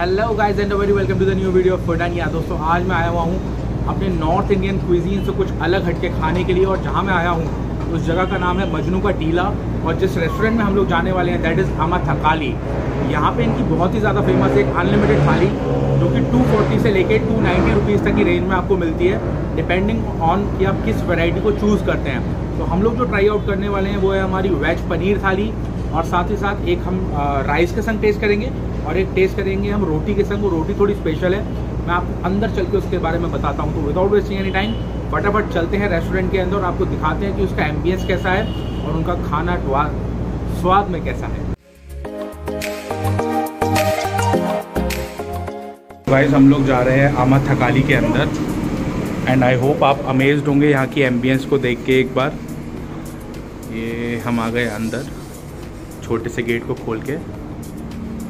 Hello guys and very welcome to the new video of food and या दोस्तों, आज मैं आया हुआ हूँ अपने नॉर्थ इंडियन क्विजीन से कुछ अलग हटके खाने के लिए और जहाँ मैं आया हूँ, उस जगह का नाम है मजनू का टीला और जिस रेस्टोरेंट में हम लोग जाने वाले हैं दैट इज़ अमा थकाली यहाँ पे इनकी बहुत ही ज़्यादा फ़ेमस एक अनलिमिटेड थाली, जो कि 240 से लेके 290 रुपीज़ तक की रेंज में आपको मिलती है डिपेंडिंग ऑन कि आप किस वैरायटी को चूज़ करते हैं. तो हम लोग जो ट्राई आउट करने वाले हैं, वो है हमारी वेज पनीर थाली और साथ ही साथ एक हम राइस के संग टेस्ट करेंगे और एक टेस्ट करेंगे हम रोटी के संग। वो रोटी थोड़ी स्पेशल है। मैं आपको अंदर चल के उसके बारे में बताता हूँ। तो विदाउट वेस्टिंग एनी टाइम फटाफट चलते हैं रेस्टोरेंट के अंदर और आपको दिखाते हैं कि उसका एम्बियंस कैसा है और उनका खाना स्वाद में कैसा है। गाइस हम लोग जा रहे हैं आमा थकाली के अंदर। एंड आई होप आप अमेज्ड होंगे यहाँ की एम्बियंस को देख के एक बार। ये हम आ गए अंदर, छोटे से गेट को खोल के।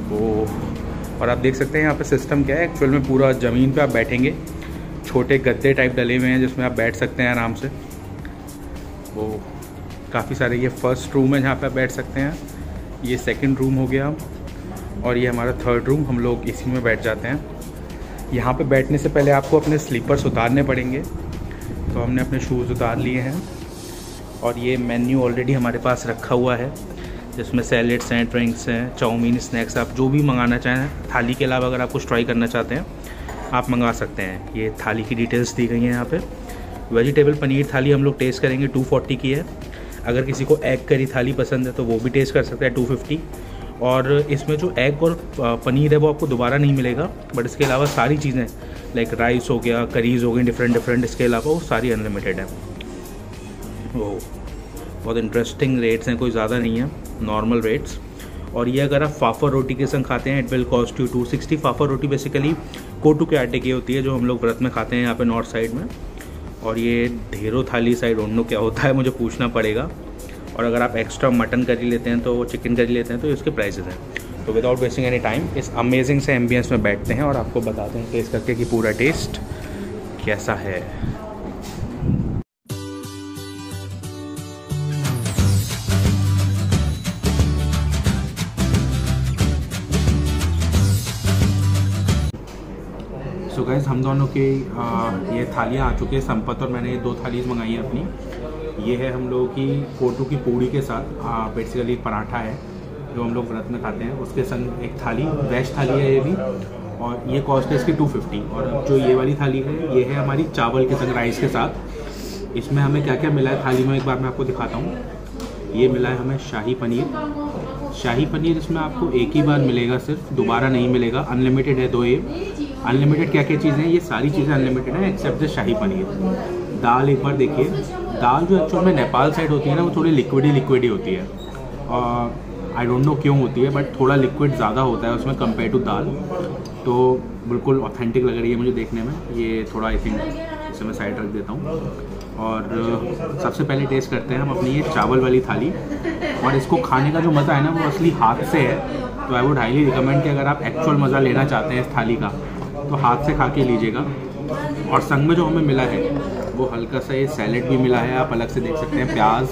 वो, और आप देख सकते हैं यहाँ पे सिस्टम क्या है। एक्चुअल में पूरा ज़मीन पे आप बैठेंगे। छोटे गद्दे टाइप डले हुए हैं जिसमें आप बैठ सकते हैं आराम से। वो काफ़ी सारे, ये फ़र्स्ट रूम है जहाँ पे आप बैठ सकते हैं। ये सेकंड रूम हो गया। और ये हमारा थर्ड रूम हम लोग इसी में बैठ जाते हैं। यहाँ पे बैठने से पहले आपको अपने स्लीपर्स उतारने पड़ेंगे। तो हमने अपने शूज़ उतार लिए हैं। और ये मेन्यू ऑलरेडी हमारे पास रखा हुआ है। जिसमें सैलेड्स हैं ड्रिंक्स हैं चाउमीन स्नैक्स आप जो भी मंगाना चाहें, थाली के अलावा अगर आप कुछ ट्राई करना चाहते हैं, आप मंगा सकते हैं। ये थाली की डिटेल्स दी गई हैं यहाँ पे। वेजिटेबल पनीर थाली हम लोग टेस्ट करेंगे 240 की है। अगर किसी को एग करी थाली पसंद है तो वो भी टेस्ट कर सकते हैं 250 और इसमें जो एग और पनीर है वो आपको दोबारा नहीं मिलेगा बट इसके अलावा सारी चीज़ें लाइक राइस हो गया करीज़ हो गई डिफरेंट डिफरेंट इसके अलावा वो सारी अनलिमिटेड है। वो बहुत इंटरेस्टिंग रेट्स हैं, कोई ज़्यादा नहीं है। नॉर्मल रेट्स और ये अगर आप फाफर रोटी के संग खाते हैं it will cost you two sixty फाफर रोटी बेसिकली कोटू के आटे की होती है, जो हम लोग व्रत में खाते हैं यहाँ पे नॉर्थ साइड में। और ये ढेरों थाली साइड ओनो क्या होता है, मुझे पूछना पड़ेगा। और अगर आप एक्स्ट्रा मटन करी लेते हैं तो चिकन करी लेते हैं तो इसके प्राइसेस हैं। तो विदाउट वेस्टिंग एनी टाइम इस अमेजिंग से एम्बियंस में बैठते हैं और आपको बताते हैं टेस्ट करके कि पूरा टेस्ट कैसा है। गैस हम दोनों के ये थालियाँ आ चुकी हैं संपत और मैंने ये दो थाली मंगाई हैं अपनी। ये है हम लोगों की कोटू की पूड़ी के साथ बेसिकली पराठा है, जो हम लोग व्रत में खाते हैं। उसके संग एक थाली, वेज थाली है ये भी, और ये कॉस्ट है इसकी 250 और जो ये वाली थाली है, ये है हमारी चावल के संग राइस के साथ। इसमें हमें क्या क्या मिला है थाली में, एक बार मैं आपको दिखाता हूँ। ये मिला है हमें शाही पनीर। शाही पनीर इसमें आपको एक ही बार मिलेगा सिर्फ़, दोबारा नहीं मिलेगा। अनलिमिटेड है दो ये। अनलिमिटेड क्या क्या चीज़ें हैं? ये सारी चीज़ें अनलिमिटेड हैं एक्सेप्ट द शाही पनीर। दाल एक बार देखिए। दाल जो एक्चुअल में नेपाल साइड होती है ना, वो थोड़ी लिक्विडी लिक्विडी होती है। आई डोंट नो क्यों होती है बट थोड़ा लिक्विड ज़्यादा होता है उसमें कंपेयर टू दाल। तो बिल्कुल ऑथेंटिक लग रही है मुझे देखने में। ये थोड़ा आई थिंक इसे मैं साइड रख देता हूँ। और सबसे पहले टेस्ट करते हैं हम अपनी ये चावल वाली थाली। और इसको खाने का जो मज़ा है ना, वो असली हाथ से है। तो आई वुड हाईली रिकमेंड कि अगर आप एक्चुअल मज़ा लेना चाहते हैं इस थाली का तो हाथ से खा के लीजिएगा। और संग में जो हमें मिला है, वो हल्का सा ये सैलेड भी मिला है, आप अलग से देख सकते हैं, प्याज,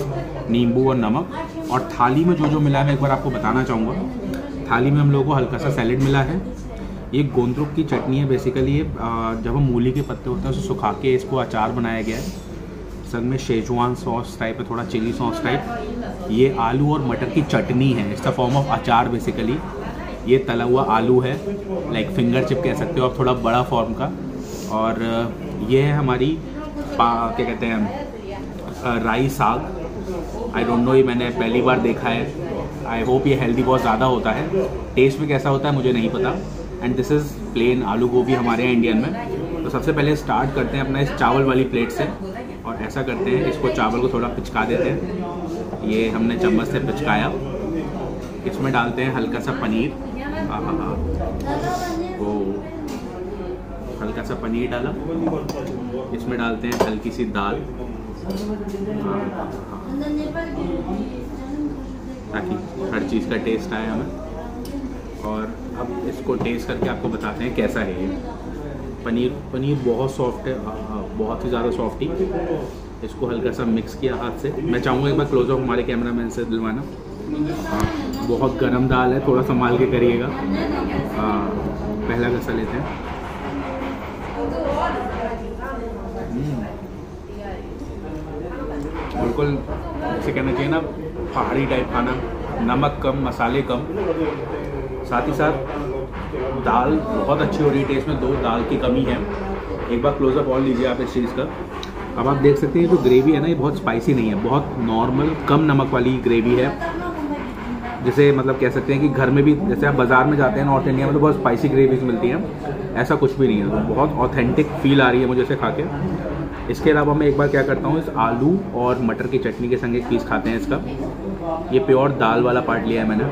नींबू और नमक। और थाली में जो जो मिला है, एक बार आपको बताना चाहूँगा। थाली में हम लोगों को हल्का सा सैलेड मिला है। ये गोंदरुक की चटनी है बेसिकली ये जब हम मूली के पत्ते होते हैं, उसे सुखा के इसको अचार बनाया गया है। संग में शेजवान सॉस टाइप है, थोड़ा चिली सॉस टाइप ये आलू और मटर की चटनी है इसका फॉर्म ऑफ़ अचार बेसिकली ये तला हुआ आलू है लाइक फिंगर चिप कह सकते हो आप, थोड़ा बड़ा फॉर्म का। और ये है हमारी क्या कहते हैं राई साग। आई डोंट नो ये मैंने पहली बार देखा है। आई होप ये हेल्दी बहुत ज़्यादा होता है। टेस्ट में कैसा होता है, मुझे नहीं पता। एंड दिस इज़ प्लेन आलू गोभी हमारे यहाँ इंडियन में। तो सबसे पहले स्टार्ट करते हैं अपना इस चावल वाली प्लेट से। और ऐसा करते हैं, इसको चावल को थोड़ा पिचका देते हैं। ये हमने चम्मच से पिचकाया। इसमें डालते हैं हल्का सा पनीर। हाँ हाँ हाँ वो हल्का सा पनीर डाला। इसमें डालते हैं हल्की सी दाल। हाँ, हाँ, ताकि हर चीज़ का टेस्ट आए हमें। और अब इसको टेस्ट करके आपको बताते हैं कैसा है ये। पनीर पनीर बहुत सॉफ्ट है। बहुत ही ज़्यादा सॉफ्ट ही। इसको हल्का सा मिक्स किया हाथ से। मैं चाहूँगा एक बार क्लोजअप हमारे कैमरा मैन से दिलवाना। हाँ। बहुत गर्म दाल है, थोड़ा संभाल के करिएगा। पहला गसा लेते हैं। हम्म। बिल्कुल, जैसे कहना चाहिए ना, पहाड़ी टाइप खाना, नमक कम, मसाले कम। साथ ही साथ, दाल बहुत अच्छी हो रही है टेस्ट में दो दाल की कमी है। एक बार क्लोजअप और लीजिए आप इस चीज़ का। अब आप देख सकते हैं जो ग्रेवी है ना, ये बहुत स्पाइसी नहीं है। बहुत नॉर्मल कम नमक वाली ग्रेवी है। जैसे मतलब कह सकते हैं कि घर में भी, जैसे आप बाज़ार में जाते हैं नॉर्थ इंडिया में तो बहुत स्पाइसी ग्रेवीज मिलती हैं। ऐसा कुछ भी नहीं है। तो बहुत ऑथेंटिक फील आ रही है मुझे इसे खा के इसके अलावा मैं एक बार क्या करता हूँ, इस आलू और मटर की चटनी के संग एक पीस खाते हैं इसका। ये प्योर दाल वाला पार्ट लिया है मैंने।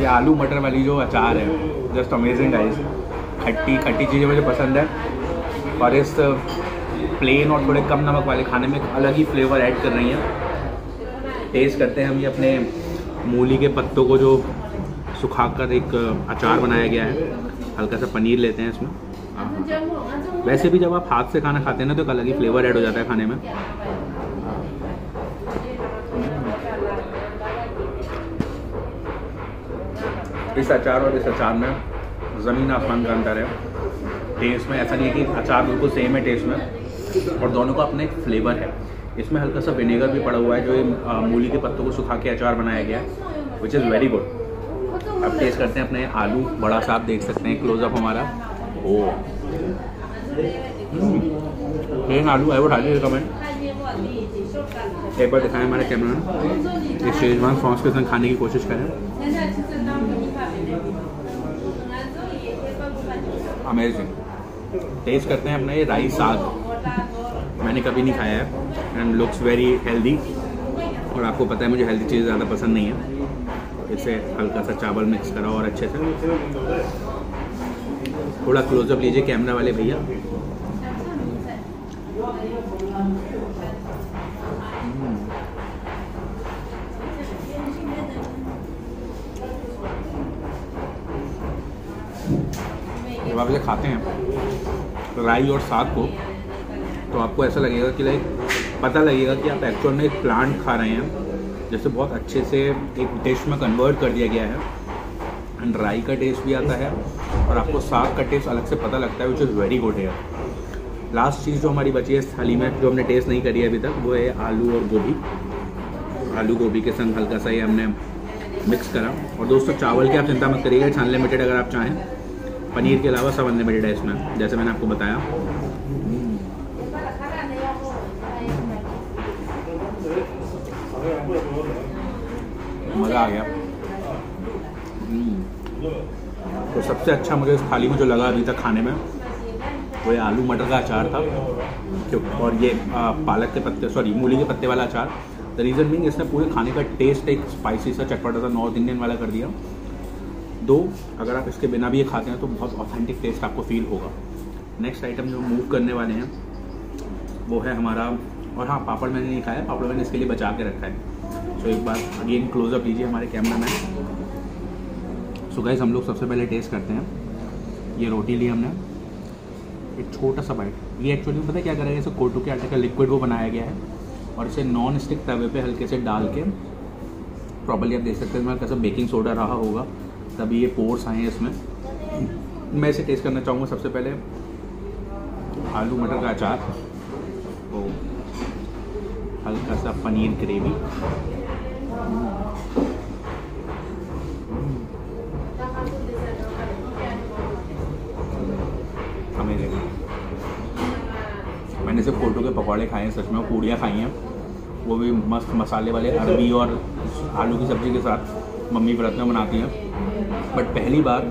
ये आलू, मटर वाली जो अचार है जस्ट अमेजिंग गाइस खट्टी खट्टी चीज़ें मुझे पसंद है। और इस प्लेन और थोड़े कम नमक वाले खाने में अलग ही फ्लेवर ऐड कर रही हैं। टेस्ट करते हैं हम ये अपने मूली के पत्तों को जो सुखाकर एक अचार बनाया गया है। हल्का सा पनीर लेते हैं इसमें। वैसे भी जब आप हाथ से खाना खाते हैं ना तो एक अलग ही फ्लेवर ऐड हो जाता है खाने में। इस अचार और इस अचार में ज़मीन आसमान का अंतर है। टेस्ट में ऐसा नहीं है कि अचार बिल्कुल सेम है टेस्ट में। और दोनों का अपना एक फ्लेवर है। इसमें हल्का सा विनेगर भी पड़ा हुआ है, जो मूली के पत्तों को सुखा के अचार बनाया गया है विच इज़ वेरी गुड अब टेस्ट करते हैं अपने आलू, बड़ा सा आप देख सकते हैं क्लोजअप हमारा। ओ। प्लेन आलू है वो हाईली रिकमेंड एक बार दिखाएँ हमारे कैमरा ये शेजवान सॉस के संग खाने की कोशिश करें। अमेजिंग टेस्ट करते हैं अपना ये राइस साग। मैंने कभी नहीं खाया है। एंड लुक्स वेरी हेल्दी और आपको पता है, मुझे हेल्दी चीज़ ज़्यादा पसंद नहीं है। इसे हल्का सा चावल मिक्स करा और अच्छे से। थोड़ा क्लोजअप लीजिए कैमरा वाले भैया। जब आप खाते हैं, राई और साग को तो आपको ऐसा लगेगा कि लाइक पता लगेगा कि आप एक्चुअल में एक प्लांट खा रहे हैं, जैसे बहुत अच्छे से एक डिश में कन्वर्ट कर दिया गया है। एंड राई का टेस्ट भी आता है और आपको साग का टेस्ट अलग से पता लगता है विच इज़ वेरी गुड है लास्ट चीज़ जो हमारी बची है थाली में, जो हमने टेस्ट नहीं करी है अभी तक, वो है आलू और गोभी। आलू गोभी के संग हल्का सा ये हमने मिक्स करा। और दोस्तों, चावल की आप चिंता मत करिएगा इट्स अनलिमिटेड अगर आप चाहें। पनीर के अलावा सब अनलिमिटेड है इसमें, जैसे मैंने आपको बताया। मज़ा आ गया। तो सबसे अच्छा मुझे इस थाली में जो लगा अभी तक खाने में, वो ये आलू मटर का अचार था। और ये पालक के पत्ते सॉरी मूली के पत्ते वाला अचार। द रीज़न मीन इसने पूरे खाने का टेस्ट एक स्पाइसी सा चटपटा सा नॉर्थ इंडियन वाला कर दिया। दो, अगर आप इसके बिना भी ये खाते हैं तो बहुत ऑथेंटिक टेस्ट आपको फील होगा। नेक्स्ट आइटम जो मूव करने वाले हैं, वो है हमारा, और हाँ पापड़ मैंने नहीं खाया, पापड़ मैंने इसके लिए बचा के रखा है। सो एक बार अगेन क्लोजअप लीजिए हमारे कैमरा मैन सो गाइज़ हम लोग सबसे पहले टेस्ट करते हैं। ये रोटी ली हमने। एक छोटा सा बाइट ये एक्चुअली पता है क्या करेगा इसे कोटू के आटे का लिक्विड वो बनाया गया है। और इसे नॉन स्टिक तवे पे हल्के से डाल के प्रॉपरली आप देख सकते हैं कैसा बेकिंग सोडा रहा होगा। तभी ये पोर्स आए हैं इसमें। मैं इसे टेस्ट करना चाहूँगा सबसे पहले। आलू मटर का अचार। तो हल्का सा पनीर ग्रेवी मैंने सिर्फ़ फ़ोटो के पकौड़े खाए हैं सच में पूड़ियाँ खाई हैं। वो भी मस्त मसाले वाले अरबी और आलू की सब्ज़ी के साथ मम्मी व्रत में बनाती हैं। बट पहली बार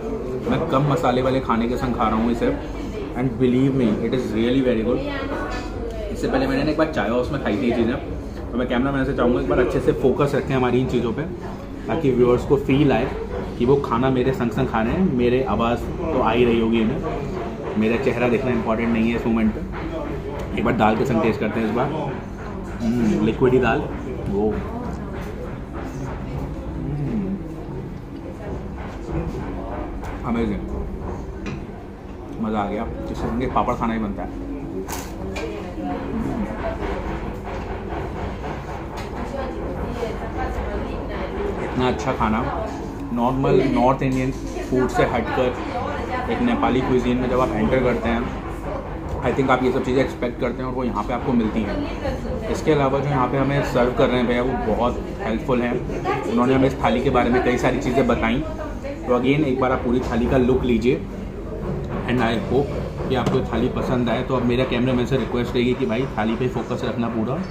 मैं कम मसाले वाले खाने के संग खा रहा हूँ इसे and believe me it is really very good इससे पहले मैंने एक बार चाय हाउस में खाई थी चीज़ें। तो मैं कैमरा मैन से चाहूँगा एक बार अच्छे से फोकस रखें हमारी इन चीज़ों पर ताकि व्यूअर्स को फील आए कि वो खाना मेरे संग संग खा रहे हैं मेरे आवाज़ तो आ ही रही होगी इन्हें। मेरा चेहरा देखना इंपॉर्टेंट नहीं है इस मोमेंट पर एक बार दाल के संग टेस्ट करते हैं इस बार। लिक्विड हम्म, ही दाल। वो। अमेजिंग मज़ा आ गया। जिससे पापड़ खाना ही बनता है। इतना अच्छा खाना। नॉर्मल नॉर्थ इंडियन फ़ूड से हटकर एक नेपाली क्विजीन में जब आप एंटर करते हैं आई थिंक आप ये सब चीज़ें एक्सपेक्ट करते हैं और वो यहाँ पे आपको मिलती हैं। इसके अलावा जो यहाँ पे हमें सर्व कर रहे हैं भैया, वो बहुत हेल्पफुल हैं। उन्होंने हमें इस थाली के बारे में कई सारी चीज़ें बताई। तो अगेन एक बार आप पूरी थाली का लुक लीजिए। एंड आई होप कि आपको थाली पसंद आए। तो अब मेरा कैमरा मैन से रिक्वेस्ट रहेगी कि भाई, थाली पे फोकस रखना पूरा।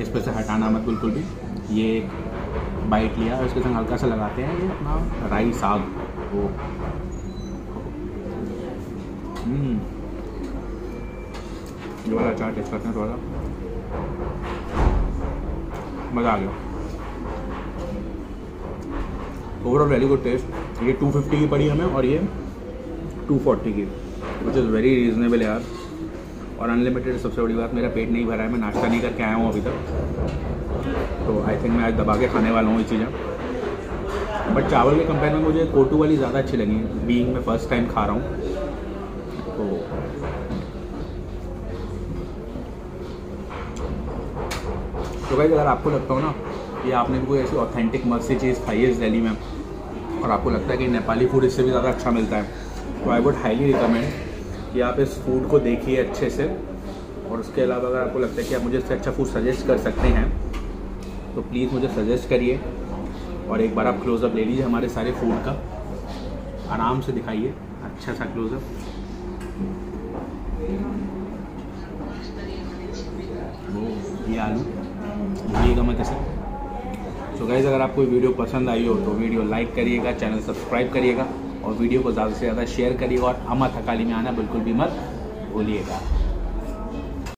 इस पर से हटाना मत बिल्कुल भी। ये बाइट लिया और उसके संग हल्का सा लगाते हैं ये अपना राई साग वो। हम्म। ये वाला अचार टेस्ट करते हैं थोड़ा। सा मज़ा आ गया। ओवरऑल वेरी गुड टेस्ट ये 250 की पड़ी हमें और ये 240 की। विच इज़ वेरी रीजनेबल यार। और अनलिमिटेड सबसे बड़ी बात, मेरा पेट नहीं भरा है, मैं नाश्ता नहीं करके आया हूँ अभी तक। तो आई थिंक मैं आज दबा के खाने वाला हूँ ये चीज़ें। बट चावल के कंपेयर में मुझे कोटू वाली ज़्यादा अच्छी लगी। बीइंग मैं फ़र्स्ट टाइम खा रहा हूँ। तो तो भाई अगर आपको लगता हो ना कि आपने कोई ऐसी ऑथेंटिक मस्त चीज़ खाई है इस दिल्ली में, और आपको लगता है कि नेपाली फ़ूड इससे भी ज़्यादा अच्छा मिलता है तो आई वुड हाईली रिकमेंड कि आप इस फ़ूड को देखिए अच्छे से। और उसके अलावा अगर आपको लगता है कि आप मुझे इससे अच्छा फ़ूड सजेस्ट कर सकते हैं तो प्लीज़ मुझे सजेस्ट करिए और एक बार आप क्लोज़अप ले लीजिए हमारे सारे फ़ूड का। आराम से दिखाइए अच्छा सा क्लोज़अप ये आलू भूलिएगा मत इसे। सो गाइज़ अगर आपको वीडियो पसंद आई हो तो वीडियो लाइक करिएगा चैनल सब्सक्राइब करिएगा और वीडियो को ज़्यादा से ज़्यादा शेयर करिएगा और अमा थकाली में आना बिल्कुल भी मत भूलिएगा।